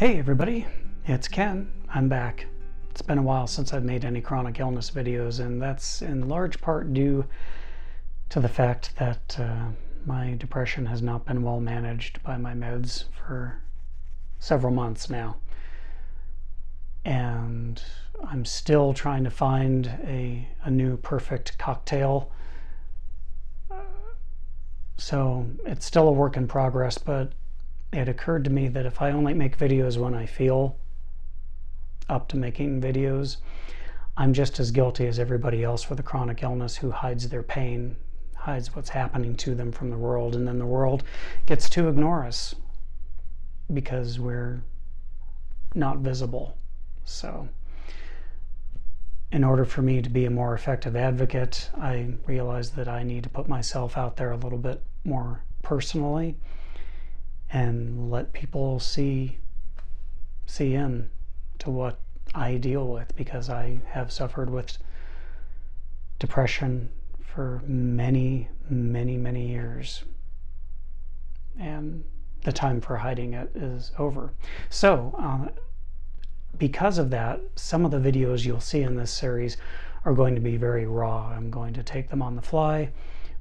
Hey everybody, it's Ken. I'm back. It's been a while since I've made any chronic illness videos, and that's in large part due to the fact that uh, my depression has not been well managed by my meds for several months now. And I'm still trying to find a, a new perfect cocktail. So it's still a work in progress, but it occurred to me that if I only make videos when I feel up to making videos, I'm just as guilty as everybody else with a chronic illness who hides their pain, hides what's happening to them from the world, and then the world gets to ignore us because we're not visible. So, in order for me to be a more effective advocate, I realized that I need to put myself out there a little bit more personally and let people see see in to what I deal with because I have suffered with depression for many, many, many years. And the time for hiding it is over. So, um, because of that, some of the videos you'll see in this series are going to be very raw. I'm going to take them on the fly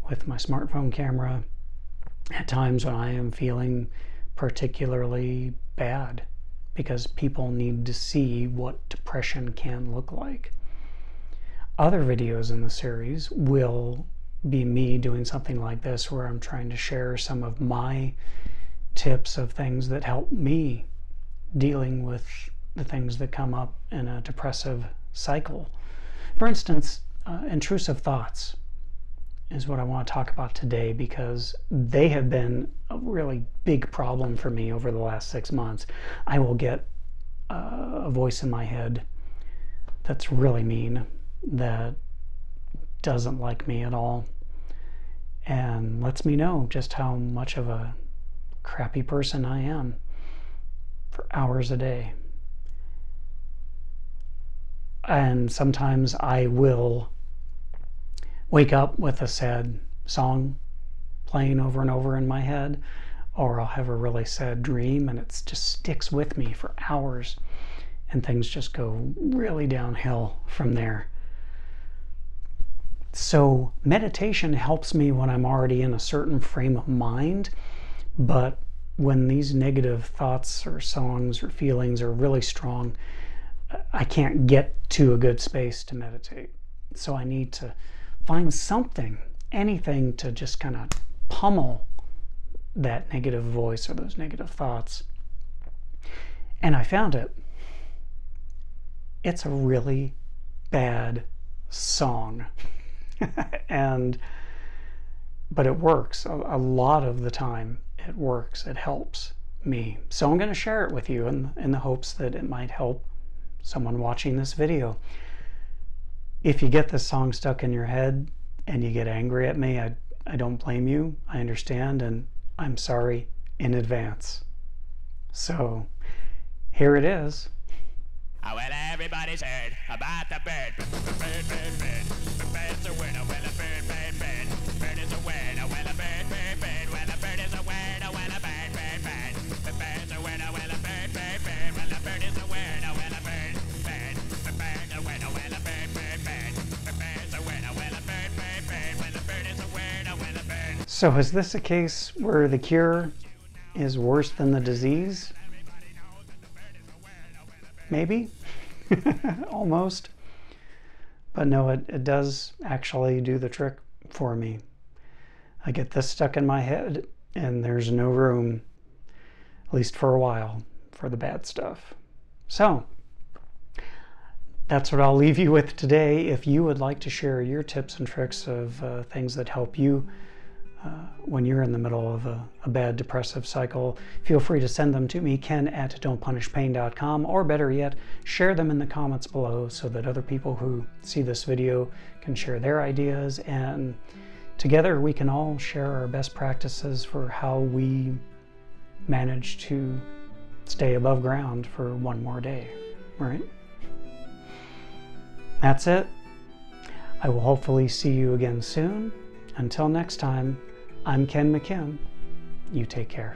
with my smartphone camera at times when I am feeling particularly bad because people need to see what depression can look like. Other videos in the series will be me doing something like this where I'm trying to share some of my tips of things that help me dealing with the things that come up in a depressive cycle. For instance, uh, intrusive thoughts is what I want to talk about today because they have been a really big problem for me over the last six months. I will get uh, a voice in my head that's really mean, that doesn't like me at all, and lets me know just how much of a crappy person I am for hours a day. And sometimes I will wake up with a sad song playing over and over in my head, or I'll have a really sad dream and it just sticks with me for hours, and things just go really downhill from there. So, meditation helps me when I'm already in a certain frame of mind, but when these negative thoughts or songs or feelings are really strong, I can't get to a good space to meditate. So, I need to find something, anything to just kind of pummel that negative voice or those negative thoughts. And I found it. It's a really bad song. and but it works a, a, lot of the time it works it helps me so i'm going to share it with you in, in the hopes that it might help someone watching this video if you get this song stuck in your head and you get angry at me, I, I don't blame you. I understand, and I'm sorry in advance. So, here it is. Oh, well, everybody's heard about the bird. Bird, bird, bird, bird. Bird's a winner, well, a bird. So is this a case where the cure is worse than the disease? maybe, almost. But no, it, it does actually do the trick for me. I get this stuck in my head, and there's no room, at least for a while, for the bad stuff. So, that's what I'll leave you with today. If you would like to share your tips and tricks of uh, things that help you uh, when you're in the middle of a, a, bad depressive cycle, feel free to send them to me, ken at don'tpunishpain.com, or better yet, share them in the comments below so that other people who see this video can share their ideas, and together we can all share our best practices for how we manage to stay above ground for one more day, right? That's it. I will hopefully see you again soon. Until next time, I'm Ken McKim. You take care.